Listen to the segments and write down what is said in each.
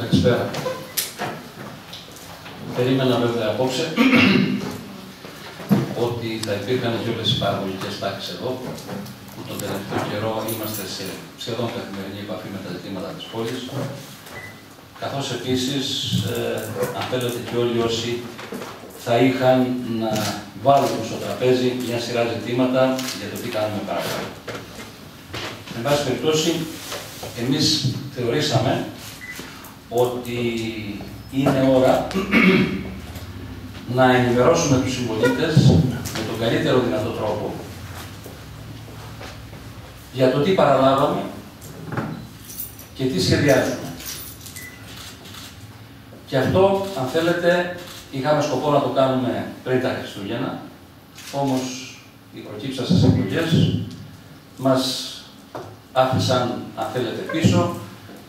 Καλησπέρα. Περίμενα βέβαια απόψε ότι θα υπήρχαν και όλες οι παραγωγικές τάξεις εδώ, που τον τελευταίο καιρό είμαστε σε σχεδόν καθημερινή επαφή με τα ζητήματα της πόλης, καθώς επίσης, ε, αν θέλετε και όλοι όσοι θα είχαν να βάλουν στο τραπέζι μια σειρά ζητήματα για το τι κάνουμε παρακάτω. Εν πάση περιπτώσει, εμείς θεωρήσαμε ότι είναι ώρα να ενημερώσουμε τους συμπολίτες με τον καλύτερο δυνατό τρόπο για το τι παραλάβαμε και τι σχεδιάζουμε. Και αυτό, αν θέλετε, είχαμε σκοπό να το κάνουμε πριν τα Χριστούγεννα, όμως οι προκύψασες εκλογές μας άφησαν, αν θέλετε, πίσω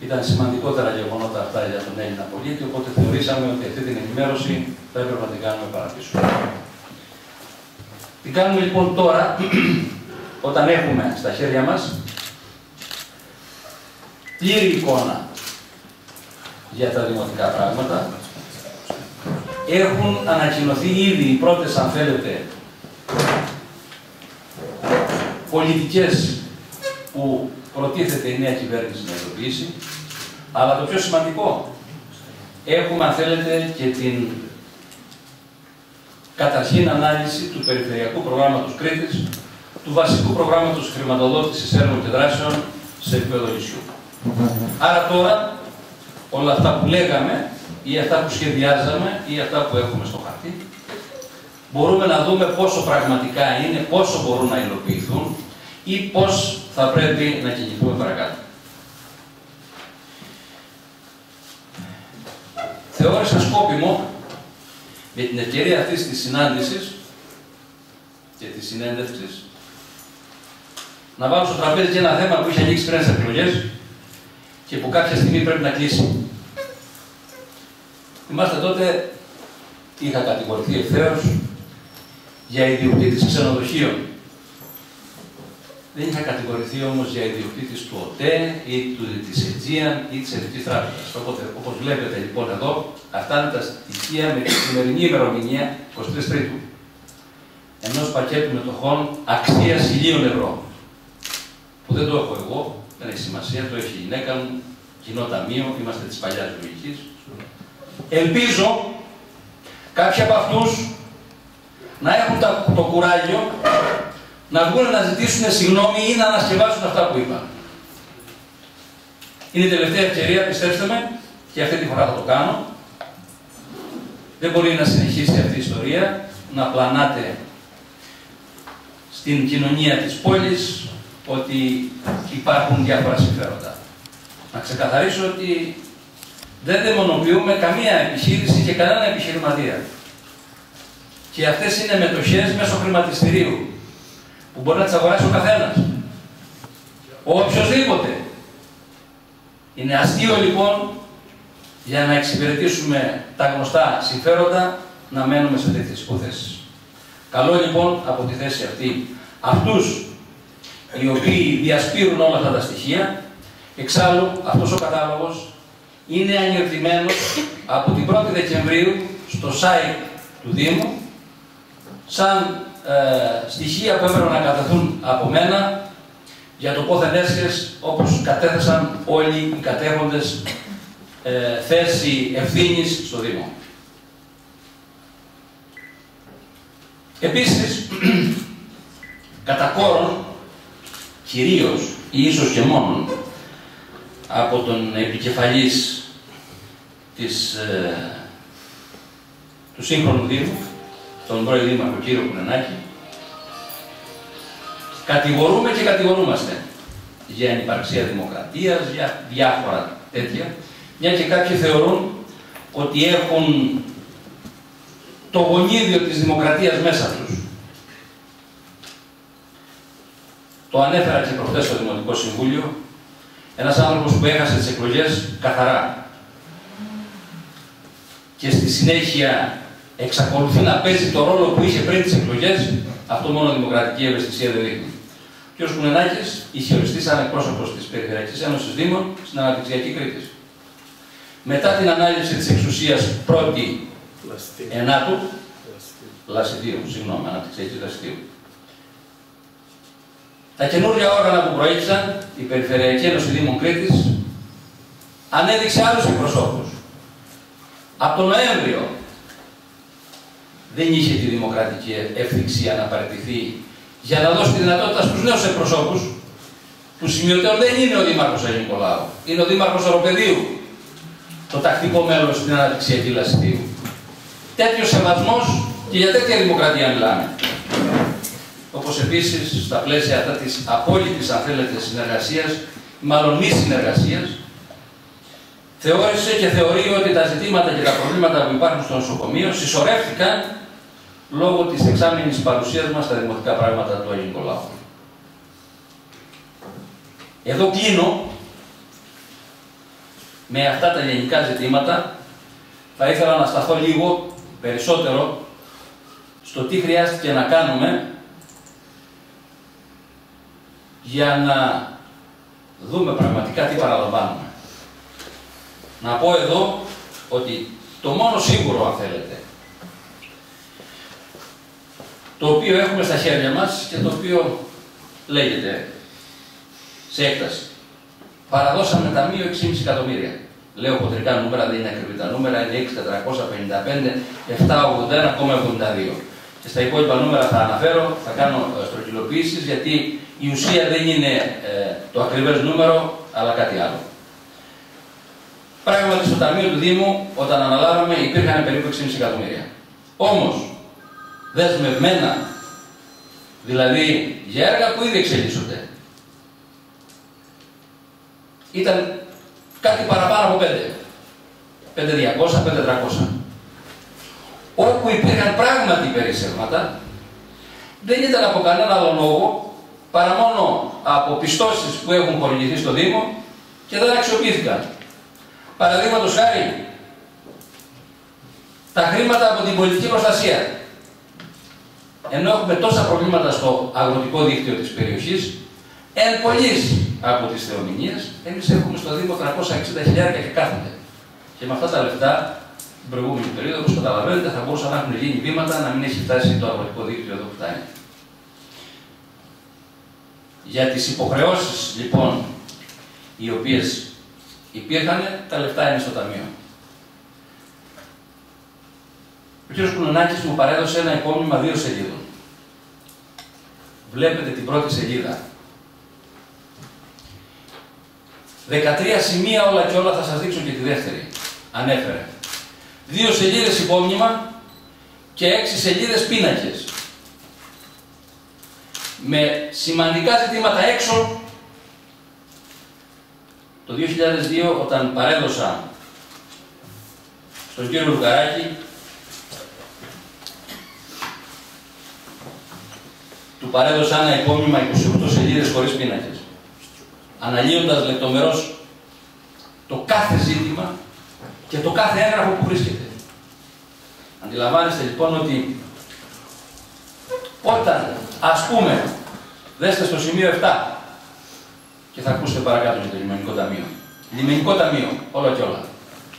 ήταν σημαντικότερα γεγονότα αυτά για τον Έλληνα πολίτη, οπότε θεωρήσαμε ότι αυτή την ενημέρωση θα έπρεπε να την κάνουμε παραπίσω. Την κάνουμε λοιπόν τώρα, όταν έχουμε στα χέρια μας πλήρη εικόνα για τα δημοτικά πράγματα. Έχουν ανακοινωθεί ήδη οι πρώτες, αν θέλετε, πολιτικές που προτίθεται η νέα κυβέρνηση να υλοποιήσει. Αλλά το πιο σημαντικό, έχουμε αν θέλετε και την καταρχήν ανάλυση του Περιφερειακού Προγράμματος Κρήτης, του βασικού προγράμματος χρηματοδότησης έργων και δράσεων σε επίπεδο νησιού. Άρα τώρα, όλα αυτά που λέγαμε, ή αυτά που σχεδιάζαμε, ή αυτά που έχουμε στο χαρτί, μπορούμε να δούμε πόσο πραγματικά είναι, πόσο μπορούν να υλοποιηθούν ή πώς θα πρέπει να κινηθούμε παρακάτω. Θεώρησα σκόπιμο με την ευκαιρία αυτής της συνάντησης και της συνέντευξης να βάλω στο τραπέζι και ένα θέμα που είχε ανοίξει πριν στις εκλογές και που κάποια στιγμή πρέπει να κλείσει. Θυμάστε τότε είχα κατηγορηθεί ευθέως για ιδιοκτήτης ξενοδοχείων δεν είχα κατηγορηθεί όμως για ιδιοκτήτης του ΟΤΕ ή του, της Aegean ή της Εθνικής Τράπεζας. Οπότε, όπως βλέπετε λοιπόν εδώ, αυτά είναι τα στοιχεία με τη σημερινή ημερομηνία 23 Τρίτου. Ενός πακέτου μετοχών αξίας χιλίων ευρώ. Που δεν το έχω εγώ, δεν έχει σημασία, το έχει η γυναίκα μου, κοινό ταμείο, είμαστε της παλιάς λογικής. Ελπίζω κάποιοι από αυτούς να έχουν το κουράγιο να βγουν να ζητήσουν συγγνώμη ή να ανασκευάσουν αυτά που είπαν. Είναι η τελευταία ευκαιρία, πιστέψτε με, και αυτή τη φορά θα το κάνω. Δεν μπορεί να συνεχίσει αυτή η ιστορία, να πλανάτε στην κοινωνία της πόλης ότι υπάρχουν διάφορα συμφέροντα. Να ξεκαθαρίσω ότι δεν δαιμονοποιούμε καμία επιχείρηση και κανένα επιχειρηματία. Και αυτές είναι μετοχές μέσω χρηματιστηρίου που μπορεί να τις αγοράσει ο καθένας. Οποιοδήποτε. Είναι αστείο λοιπόν για να εξυπηρετήσουμε τα γνωστά συμφέροντα να μένουμε σε τέτοιες υποθέσεις. Καλό λοιπόν από τη θέση αυτή αυτούς οι οποίοι διασπείρουν όλα αυτά τα στοιχεία, εξάλλου αυτός ο κατάλογος είναι ανιορτημένος από την 1η Δεκεμβρίου στο site του Δήμου σαν ε, στοιχεία που έπρεπε να καταθούν από μένα για το πόθεν έσχες, όπως κατέθεσαν όλοι οι κατέχοντες ε, θέση ευθύνης στο Δήμο. Επίσης, κατά κόρον, κυρίως ή ίσως και μόνο, από τον επικεφαλής της, ε, του σύγχρονου Δήμου, τον πρώην Δήμαρχο κύριο Κουνενάκη, κατηγορούμε και κατηγορούμαστε για ανυπαρξία δημοκρατίας, για διάφορα τέτοια, μια και κάποιοι θεωρούν ότι έχουν το γονίδιο της δημοκρατίας μέσα τους. Το ανέφερα και προχθές στο Δημοτικό Συμβούλιο, ένας άνθρωπος που έχασε τις εκλογές καθαρά και στη συνέχεια εξακολουθεί να παίζει το ρόλο που είχε πριν τις εκλογές, αυτό μόνο δημοκρατική ευαισθησία δεν δείχνει. Ο κ. Κουνενάκης είχε οριστεί σαν εκπρόσωπο της Περιφερειακής Ένωσης Δήμων στην Αναπτυξιακή Κρήτης. μετά την ανάλυση της εξουσίας πρώτη ενάτου, Λασιδίου, συγγνώμη, αναπτυξιακής Λασιδίου. Τα καινούργια όργανα που προέκυψαν, η Περιφερειακή Ένωση Δήμων Κρήτης, ανέδειξε άλλους εκπροσώπους. Από τον Νοέμβριο δεν είχε τη δημοκρατική ευθυξία να παραιτηθεί για να δώσει τη δυνατότητα στους νέους εκπροσώπους, που σημειωτέων δεν είναι ο Δήμαρχος Αγίου Νικολάου, είναι ο Δήμαρχος Οροπεδίου, το τακτικό μέλος στην αναπτυξιακή Λασιδίου. Τέτοιος σεβασμός και για τέτοια δημοκρατία μιλάμε. Όπως επίσης στα πλαίσια αυτά της απόλυτης, αν θέλετε, συνεργασίας, μάλλον μη συνεργασίας, θεώρησε και θεωρεί ότι τα ζητήματα και τα προβλήματα που υπάρχουν στο νοσοκομείο συσσωρεύτηκαν λόγω της εξάμεινης παρουσίας μας στα δημοτικά πράγματα του Αγίου Νικολάου. Εδώ κλείνω με αυτά τα γενικά ζητήματα. Θα ήθελα να σταθώ λίγο περισσότερο στο τι χρειάστηκε να κάνουμε για να δούμε πραγματικά τι παραλαμβάνουμε. Να πω εδώ ότι το μόνο σίγουρο, αν θέλετε, το οποίο έχουμε στα χέρια μας και το οποίο λέγεται σε έκταση. Παραδώσαμε ταμείο 6,5 εκατομμύρια. Λέω χοντρικά νούμερα, δεν είναι ακριβή τα νούμερα, είναι 6,455, 781,72. Και στα υπόλοιπα νούμερα θα αναφέρω, θα κάνω ε, στρογγυλοποιήσεις, γιατί η ουσία δεν είναι ε, το ακριβές νούμερο, αλλά κάτι άλλο. Πράγματι, στο Ταμείο του Δήμου, όταν αναλάβαμε, υπήρχαν περίπου 6,5 εκατομμύρια. Όμως, δεσμευμένα, δηλαδή για έργα που ήδη εξελίσσονται, ήταν κάτι παραπάνω από 5. 5.200, 5.300. Όπου υπήρχαν πράγματι περισσεύματα, δεν ήταν από κανένα άλλο λόγο παρά μόνο από πιστώσεις που έχουν χορηγηθεί στο Δήμο και δεν αξιοποιήθηκαν. Παραδείγματος χάρη, τα χρήματα από την πολιτική προστασία. Ενώ έχουμε τόσα προβλήματα στο αγροτικό δίκτυο της περιοχής, εν πολλής από τις θεομηνίες, εμείς έχουμε στο Δήμο 360.000 και κάθονται. Και με αυτά τα λεφτά, την προηγούμενη περίοδο, όπως καταλαβαίνετε, θα μπορούσαν να έχουν γίνει βήματα να μην έχει φτάσει το αγροτικό δίκτυο εδώ που φτάνει. Για τις υποχρεώσεις, λοιπόν, οι οποίες υπήρχαν, τα λεφτά είναι στο Ταμείο. Ο κ. Κουνονάκης μου παρέδωσε ένα υπόμνημα δύο σελίδων. Βλέπετε την πρώτη σελίδα. 13 σημεία όλα και όλα θα σας δείξω και τη δεύτερη. Ανέφερε. Δύο σελίδες υπόμνημα και έξι σελίδες πίνακες. Με σημαντικά ζητήματα έξω το 2002 όταν παρέδωσα στον κύριο Λουκαράκη του παρέδωσα ένα υπόμνημα 28 σελίδες χωρίς πίνακες αναλύοντας λεπτομερώς το κάθε ζήτημα και το κάθε έγγραφο που βρίσκεται. Αντιλαμβάνεστε λοιπόν ότι όταν ας πούμε δέστε στο σημείο 7 και θα ακούσετε παρακάτω για το λιμενικό ταμείο. Λιμενικό ταμείο, όλα και όλα.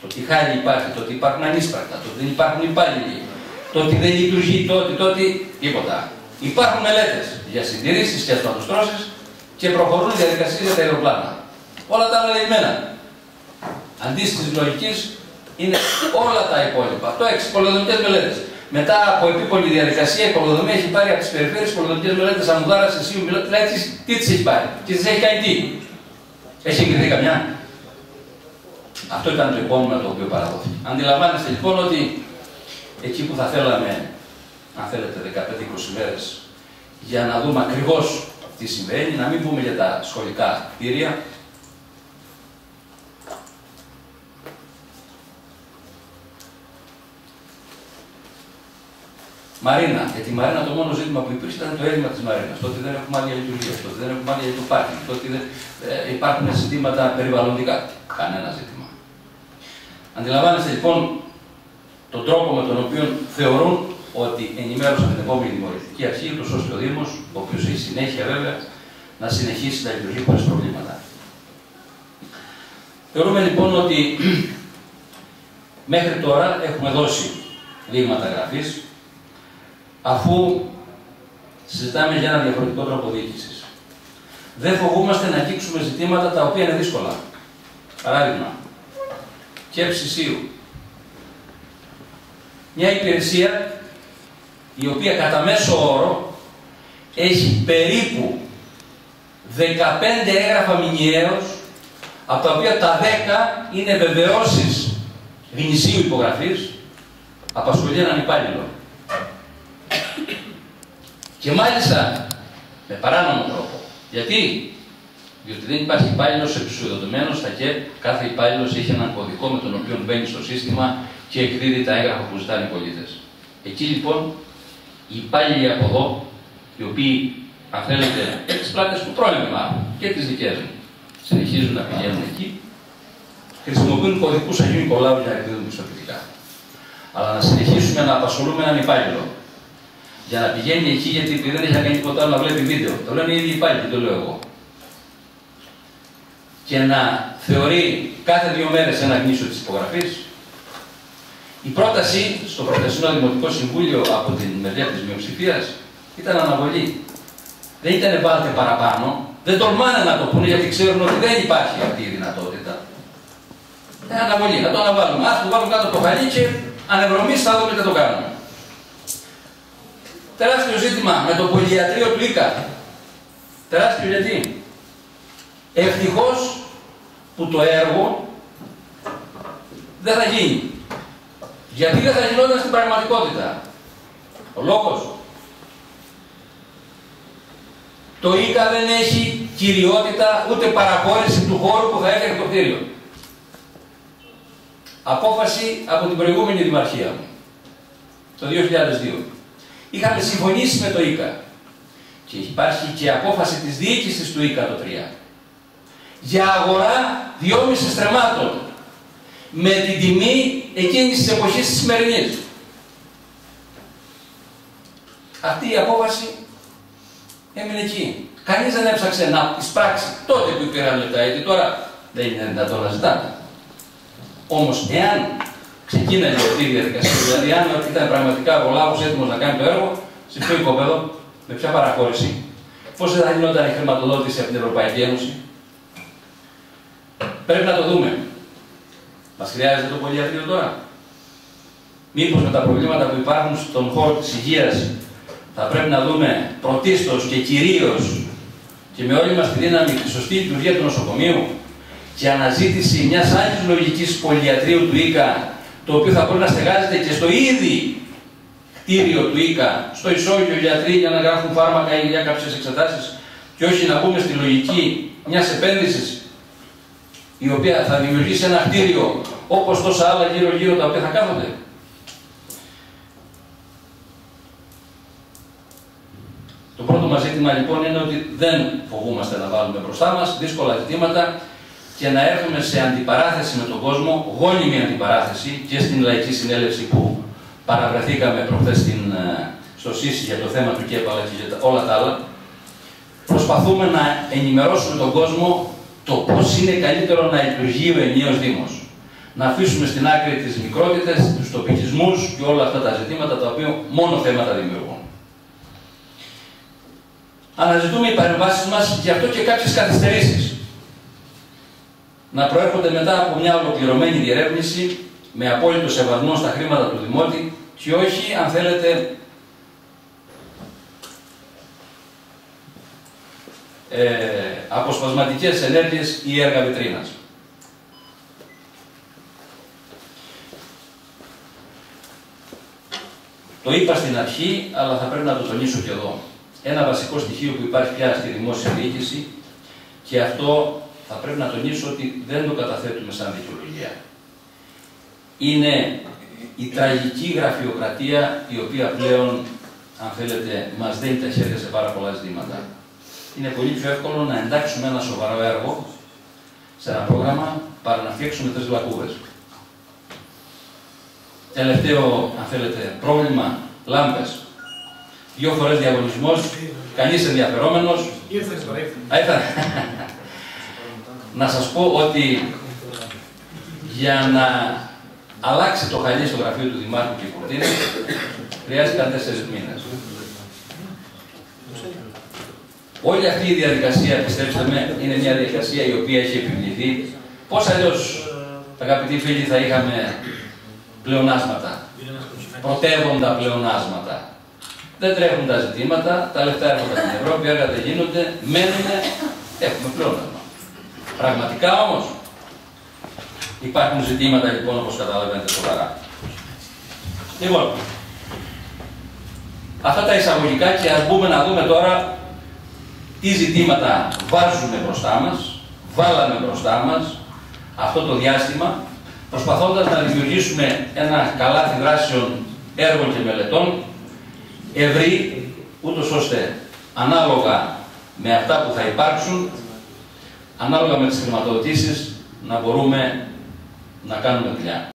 Το ότι χάρη υπάρχει, το ότι υπάρχουν ανίσπρακτα, το ότι δεν υπάρχουν υπάλληλοι, το ότι δεν λειτουργεί, το ότι, το ότι, τίποτα. Υπάρχουν μελέτες για συντηρήσεις και ασφαλτοστρώσει και προχωρούν διαδικασίες για τα αεροπλάνα. Όλα τα άλλα λιμένα. Αντίστοιχη λογικής είναι όλα τα υπόλοιπα. Το έξι πολυδομικές μελέτες. Μετά από επίπολη διαδικασία, η πολυδομή έχει πάρει από τις περιφέρειες πολυδομικές μελέτες Αμουδάρα, Εσίου, δηλαδή τι τις έχει πάρει και τις έχει κάνει τι. Έχει εγκριθεί καμιά. Αυτό ήταν το επόμενο το οποίο παραδόθηκε. Αντιλαμβάνεστε λοιπόν ότι εκεί που θα θέλαμε, αν θέλετε, 15-20 μέρες για να δούμε ακριβώς τι συμβαίνει, να μην πούμε για τα σχολικά κτίρια, Μαρίνα. Για τη Μαρίνα το μόνο ζήτημα που υπήρξε ήταν το έλλειμμα της Μαρίνας. Το ότι δεν έχουμε άδεια λειτουργία, το ότι δεν έχουμε άδεια για το πάρκινγκ, το ότι δεν, ε, υπάρχουν ζητήματα περιβαλλοντικά. Κανένα ζήτημα. Αντιλαμβάνεστε λοιπόν τον τρόπο με τον οποίο θεωρούν ότι ενημέρωσαν την επόμενη δημοτική αρχή, ούτω ώστε ο Δήμος, ο οποίος έχει συνέχεια βέβαια, να συνεχίσει να λειτουργεί χωρί προβλήματα. Θεωρούμε λοιπόν ότι Μέχρι τώρα έχουμε δώσει δείγματα γραφής, αφού συζητάμε για ένα διαφορετικό τρόπο διοίκησης. Δεν φοβούμαστε να αγγίξουμε ζητήματα τα οποία είναι δύσκολα. Παράδειγμα, και ψησίου. Μια υπηρεσία η οποία κατά μέσο όρο έχει περίπου 15 έγγραφα μηνιαίως, από τα οποία τα 10 είναι βεβαιώσεις γνησίου υπογραφής, απασχολεί έναν υπάλληλο. Και μάλιστα με παράνομο τρόπο. Γιατί; Διότι δεν υπάρχει υπάλληλος εξουδετωμένο στα ΚΕΠ. Κάθε υπάλληλος έχει έναν κωδικό με τον οποίο μπαίνει στο σύστημα και εκδίδει τα έγγραφα που ζητάνε οι πολίτες. Εκεί λοιπόν οι υπάλληλοι από εδώ, οι οποίοι αν θέλετε τι πλάτες του πρόβλημα και τις δικές μου, συνεχίζουν να πηγαίνουν εκεί, χρησιμοποιούν κωδικούς Αγίου Νικολάου για να εκδίδουν πιστοποιητικά. Αλλά να συνεχίσουμε να απασχολούμε έναν υπάλληλο για να πηγαίνει εκεί, γιατί δεν έχει να κάνει τίποτα άλλο να βλέπει βίντεο. Το λένε οι ίδιοι υπάλληλοι, το λέω εγώ. Και να θεωρεί κάθε δύο μέρες ένα γνήσιο της υπογραφής. Η πρόταση στο προτεσινό Δημοτικό Συμβούλιο από την μεριά της μειοψηφίας ήταν αναβολή. Δεν ήταν βάλτε παραπάνω, δεν τολμάνε να το πούνε γιατί ξέρουν ότι δεν υπάρχει αυτή η δυνατότητα. Ε, αναβολή, να το αναβάλουμε. Α το βάλουμε κάτω το χαλί και ανεβρωμείς θα δούμε τι το κάνουμε τεράστιο ζήτημα με το πολυιατρείο του ΙΚΑ. Τεράστιο γιατί. Ευτυχώς που το έργο δεν θα γίνει. Γιατί δεν θα γινόταν στην πραγματικότητα. Ο λόγος. Το ΙΚΑ δεν έχει κυριότητα ούτε παραχώρηση του χώρου που θα έκανε το κτίριο. Απόφαση από την προηγούμενη δημαρχία μου. Το 2002 είχαμε συμφωνήσει με το ΙΚΑ. Και υπάρχει και απόφαση της διοίκησης του ΙΚΑ το 3. Για αγορά 2,5 στρεμάτων. Με την τιμή εκείνης της εποχής της σημερινής. Αυτή η απόφαση έμεινε εκεί. Κανείς δεν έψαξε να εισπράξει τότε που πήραν λεπτά, γιατί τώρα δεν είναι δυνατόν να ζητάμε. Όμως, εάν ξεκίναγε αυτή η διαδικασία. Δηλαδή, αν ήταν πραγματικά ο λαό έτοιμος να κάνει το έργο, σε ποιο οικοπαίδο, με ποια παραχώρηση, πώς θα γινόταν η χρηματοδότηση από την Ευρωπαϊκή Ένωση. Πρέπει να το δούμε. Μας χρειάζεται το πολυιατρίο τώρα. Μήπως με τα προβλήματα που υπάρχουν στον χώρο της υγείας θα πρέπει να δούμε πρωτίστως και κυρίως και με όλη μας τη δύναμη τη σωστή λειτουργία του νοσοκομείου και αναζήτηση μιας άλλης λογικής πολυιατρίου του ΙΚΑ το οποίο θα μπορεί να στεγάζεται και στο ήδη κτίριο του ΙΚΑ, στο ισόγειο γιατροί για να γράφουν φάρμακα ή για κάποιες εξετάσεις, και όχι να μπούμε στη λογική μιας επένδυσης η οποία θα δημιουργήσει ένα κτίριο όπως τόσα άλλα γύρω-γύρω τα οποία θα κάθονται. Το πρώτο μας ζήτημα λοιπόν είναι ότι δεν φοβούμαστε να βάλουμε μπροστά μας δύσκολα ζητήματα και να έρθουμε σε αντιπαράθεση με τον κόσμο, γόνιμη αντιπαράθεση και στην λαϊκή συνέλευση που παραβρεθήκαμε προχθές στην, ε, στο ΣΥΣΙ για το θέμα του ΚΕΠ αλλά και για όλα τα άλλα, προσπαθούμε να ενημερώσουμε τον κόσμο το πώς είναι καλύτερο να λειτουργεί ο ενιαίος Δήμος. Να αφήσουμε στην άκρη τις μικρότητες, τους τοπικισμούς και όλα αυτά τα ζητήματα τα οποία μόνο θέματα δημιουργούν. Αναζητούμε οι παρεμβάσεις μας γι' αυτό και κάποιες καθυστερήσεις να προέρχονται μετά από μια ολοκληρωμένη διερεύνηση με απόλυτο σεβασμό στα χρήματα του Δημότη και όχι, αν θέλετε, ε, αποσπασματικές ενέργειες ή έργα βιτρίνας. Το είπα στην αρχή, αλλά θα πρέπει να το τονίσω και εδώ. Ένα βασικό στοιχείο που υπάρχει πια στη δημόσια διοίκηση και αυτό θα πρέπει να τονίσω ότι δεν το καταθέτουμε σαν δικαιολογία. Είναι η τραγική γραφειοκρατία η οποία πλέον, αν θέλετε, μας δίνει τα χέρια σε πάρα πολλά ζητήματα. Είναι πολύ πιο εύκολο να εντάξουμε ένα σοβαρό έργο σε ένα πρόγραμμα παρά να φτιάξουμε τρεις λακκούβες. Τελευταίο, αν θέλετε, πρόβλημα, λάμπες. Δύο φορές διαγωνισμός, κανείς ενδιαφερόμενος. Ήρθες, ήρθε να σας πω ότι για να αλλάξει το χαλί στο γραφείο του Δημάρχου και Κουρτίνη, χρειάστηκαν τέσσερις μήνες. Όλη αυτή η διαδικασία, πιστέψτε με, είναι μια διαδικασία η οποία έχει επιβληθεί. Πώς αλλιώς, αγαπητοί φίλοι, θα είχαμε πλεονάσματα, πρωτεύοντα πλεονάσματα; Δεν τρέχουν τα ζητήματα, τα λεφτά έρχονται στην Ευρώπη, έργα δεν γίνονται, μένουν, έχουμε πλεόνασμα. Πραγματικά όμως υπάρχουν ζητήματα λοιπόν όπως καταλαβαίνετε σοβαρά. Λοιπόν, αυτά τα εισαγωγικά και ας μπούμε να δούμε τώρα τι ζητήματα βάζουμε μπροστά μας, βάλαμε μπροστά μας αυτό το διάστημα, προσπαθώντας να δημιουργήσουμε ένα καλάθι δράσεων έργων και μελετών, ευρύ, ούτως ώστε ανάλογα με αυτά που θα υπάρξουν, ανάλογα με τις χρηματοδοτήσεις, να μπορούμε να κάνουμε δουλειά.